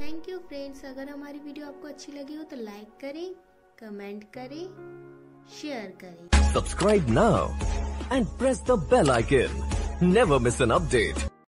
Thank you friends अगर हमारी video आपको अच्छी लगी हो तो लाइक करें कमेंट करें शेयर करें। Subscribe now and press the bell icon never miss an update